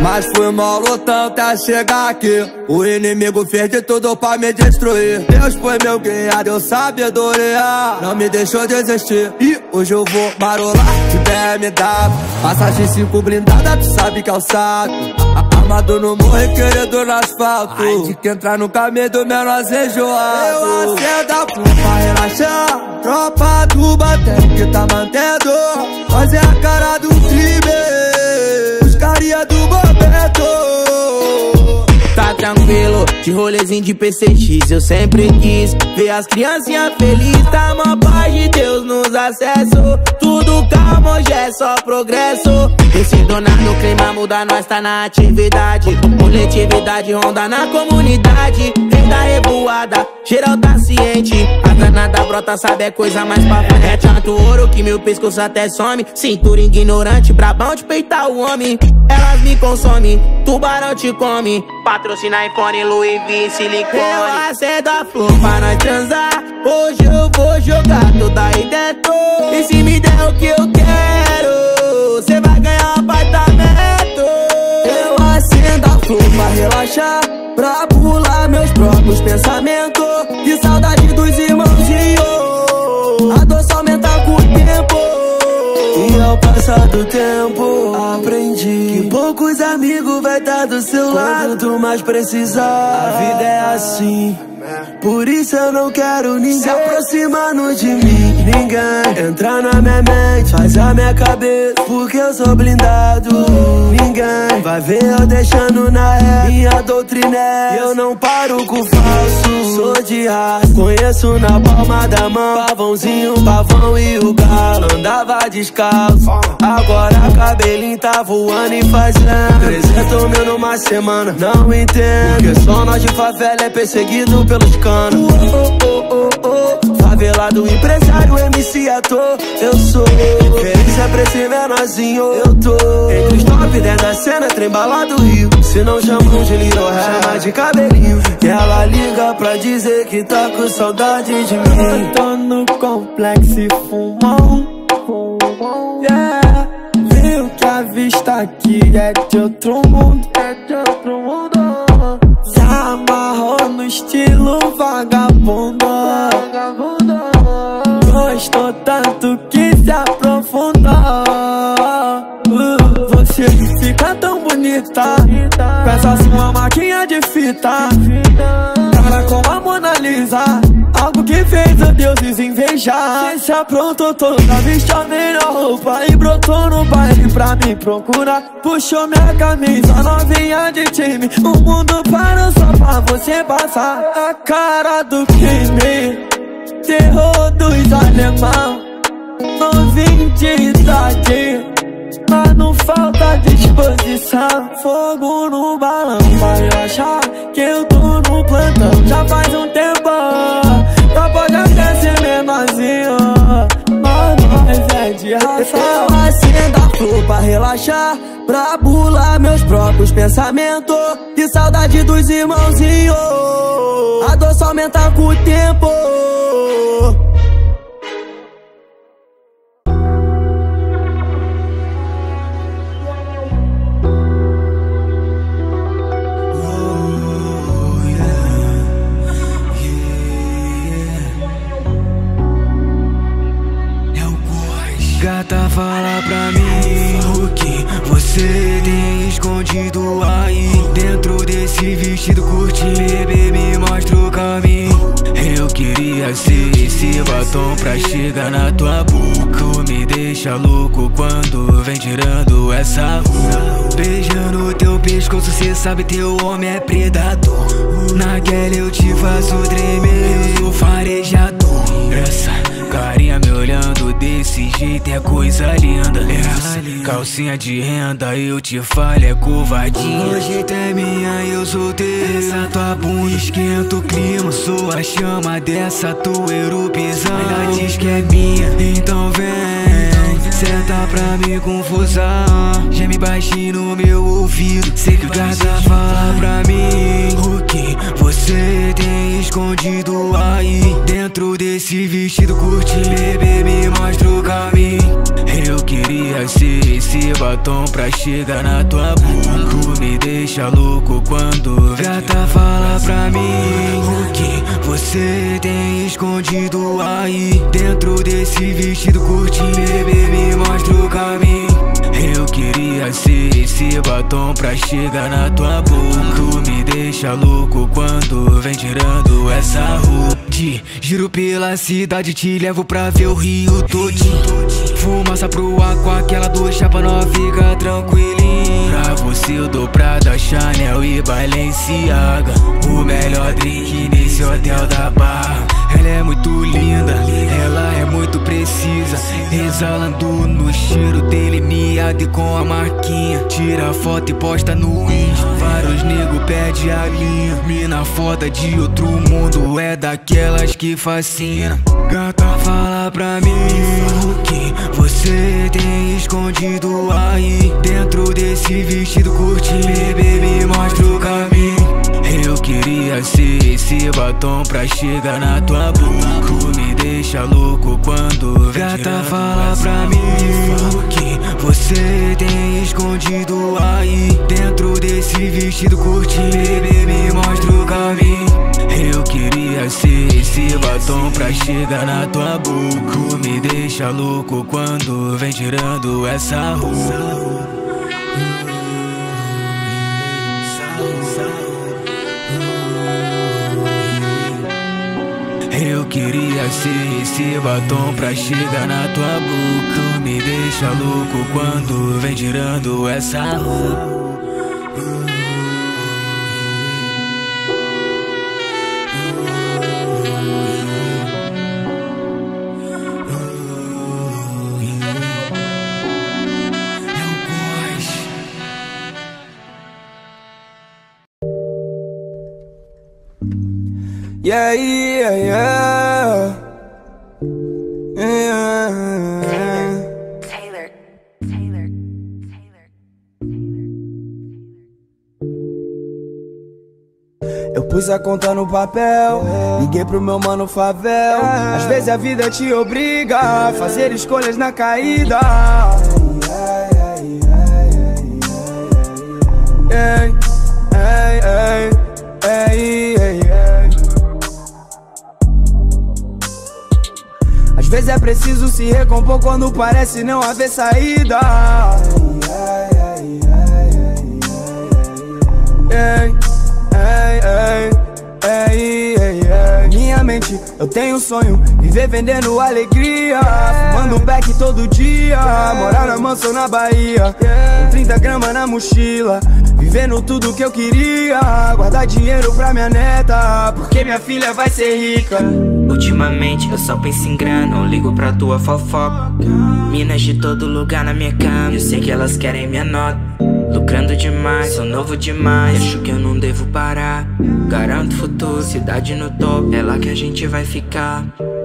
Mas fui mal lutando até chegar aqui. O inimigo fez de tudo pra me destruir. Deus foi meu guia, deu sabedoria. Não me deixou desistir. E hoje eu vou marolar de BMW. Passagem 5 blindada, tu sabe que é o saco. Amado no morro, querido no asfalto. Ai, de que entrar no caminho do menor enjoado. Eu acendo a pra relaxar. Tropa do bater que tá mantendo. Nós é a cara do crime. Os carinha do Tá tranquilo, de rolezinho de PCX Eu sempre quis ver as criancinhas felizes Tá uma paz de Deus nos acessos. Tudo calmo, hoje é só progresso. Esse donado clima muda, nós tá na atividade. Coletividade ronda na comunidade Da revoada, geral tá ciente A danada brota, sabe é coisa mais pra frente. É tanto ouro que meu pescoço até some. Cintura ignorante, brabão de peitar o homem. Elas me consomem, tubarão te come. Patrocina iPhone, Louis V, silicone. Eu acendo a flor pra nós transar. Hoje eu vou jogar toda aí dentro E se me der o que eu quero Cê vai ganhar um apartamento. Eu acendo a flor pra relaxar. Pra pular meus próprios pensamentos. Que saudade dos irmãozinhos. A dor só aumenta com o tempo. E ao passar do tempo, aprendi poucos amigos vai estar do seu lado. Quando tu mais precisar, a vida é assim. Por isso eu não quero ninguém se aproximando de mim. Ninguém entrar na minha mente, faz a minha cabeça. Porque eu sou blindado. Ninguém vai ver eu deixando na ré. Minha doutrina é eu não paro com falso. Sou de raça, conheço na palma da mão. Pavãozinho, pavão e o galo. Andava descalço. Agora cabelinho tá voando e fazendo 300 mil numa semana. Não entendo. Porque só nós de favela é perseguido pelos canos. Oh, oh, oh. Favelado, empresário, MC ator. Eu sou. Referência pra esse menorzinho. Eu tô. Entre os top 10 da cena, trem balado Rio. Se não chamam de Little Hair, chama de cabelinho. E ela liga pra dizer que tá com saudade de mim. Tô no complexo e fumão. Yeah. Viu que a vista bonita que é de outro mundo, é de outro mundo. Se amarrou no estilo vagabundo. Gostou tanto que se aprofundou. Uh, Você fica tão bonita. Peça sua máquina de fita. Cara como a Mona Lisa. Algo que fez os deuses invejar. Cê se aprontou toda, vestiu a melhor roupa e brotou no baile pra me procurar. Puxou minha camisa, novinha de time. O mundo parou só pra você passar. A cara do crime, terror dos alemão. Novinho de idade, mas não falta disposição. Fogo no balão, vai achar que eu tô no plantão. Já faz um tempo, é de raça. Eu acendo a flor pra relaxar, pra bular meus próprios pensamentos. De saudade dos irmãozinhos. A dor só aumenta com o tempo. Pra mim. O que você tem escondido aí? Dentro desse vestido curtinho Bebê, me mostra o caminho. Eu queria ser esse batom pra chegar na tua boca. Me deixa louco quando vem tirando essa Beijando teu pescoço, cê sabe teu homem é predador. Naquela eu te faço tremer, eu sou farejador. Essa carinha me olhando desse jeito é coisa linda. Essa calcinha de renda eu te falo é covardia Hoje é minha eu soltei Essa tua bunda esquenta o clima Sou a chama dessa tua erupção. Ela diz que é minha, então vem Senta pra me confusão Geme baixinho no meu ouvido. Sei que o gata fala pra mim. O que você tem escondido aí? Dentro desse vestido curtinho Bebê, me mostra o caminho. Eu queria ser esse batom pra chegar na tua boca Me deixa louco quando Gata fala pra mim. O que você tem escondido aí? Dentro desse vestido curtinho Bebê, me mostra o caminho. Eu queria ser esse batom pra chegar na tua boca. Me deixa louco quando vem tirando essa roupa Giro pela cidade, te levo pra ver o rio todinho. Fumaça pro ar com aquela do chapa nós fica tranquilinho. Pra você eu dou Prada, Chanel e Balenciaga. O melhor drink nesse hotel da barra Ela é muito linda, ela é muito precisa. Exalando no cheiro delineado e com a marquinha. Tira foto e posta no Insta. Vários nego pede a linha. Mina foda de outro mundo É daquelas que fascina. Gata fala pra mim O que você tem escondido aí? Dentro desse vestido curtinho Bebê me mostra o caminho Eu queria ser esse batom pra chegar na tua boca. Me deixa louco quando vem Gata fala pra mim. O que você tem escondido aí Dentro desse vestido curtinho Bebê me mostra o caminho. Eu queria ser esse batom pra chegar na tua boca. Me deixa louco quando vem tirando essa roupa Eu queria ser esse batom pra chegar na tua boca. Me deixa louco quando vem tirando essa roupa Yeah, yeah, yeah. yeah. Taylor, Taylor, Taylor, Eu pus a conta no papel, liguei pro meu mano Favel. Às vezes a vida te obriga a fazer escolhas na caída. Ei, ei, ei, ei. Preciso se recompor quando parece não haver saída. Ei, ei, ei, ei, ei, ei. Minha mente, eu tenho um sonho, viver vendendo alegria. Fumando um beck todo dia, morar na mansão na Bahia. Com 30 gramas na mochila, vivendo tudo que eu queria. Guardar dinheiro pra minha neta, porque minha filha vai ser rica. Ultimamente eu só penso em grana, eu ligo pra tua fofoca. Minas de todo lugar na minha cama, eu sei que elas querem minha nota. Lucrando demais, sou novo demais, acho que eu não devo parar. Garanto futuro, cidade no top, é lá que a gente vai ficar.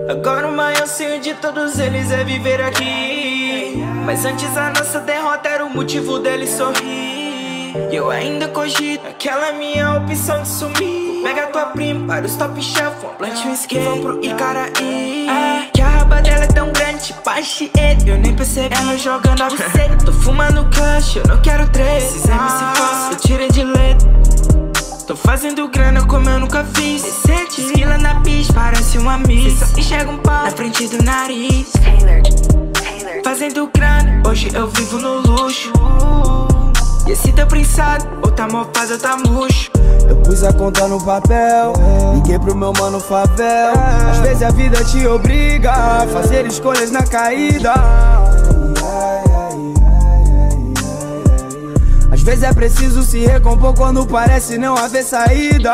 Agora o maior sonho de todos eles é viver aqui. Mas antes a nossa derrota era o motivo deles sorrir. E eu ainda cogito aquela minha opção de sumir. Pega tua prima para os top chef, plant um skate, vão pro Icaraí. Que a raba dela é tão grande, a Chieta. Eu nem percebi ela jogando a buceta. Tô fumando cash, eu não quero três. Esses MC falsos, eu tirei de letra. Tô fazendo grana como eu nunca fiz. Recente, esquila na pista, parece um amigo. Cê só enxerga um pau na frente do nariz. Fazendo grana, hoje eu vivo no luxo. E esse teu prensado, ou tá mofado ou tá murcho. Eu pus a conta no papel, liguei pro meu mano Favel. Às vezes a vida te obriga a fazer escolhas na caída. Às vezes é preciso se recompor quando parece não haver saída.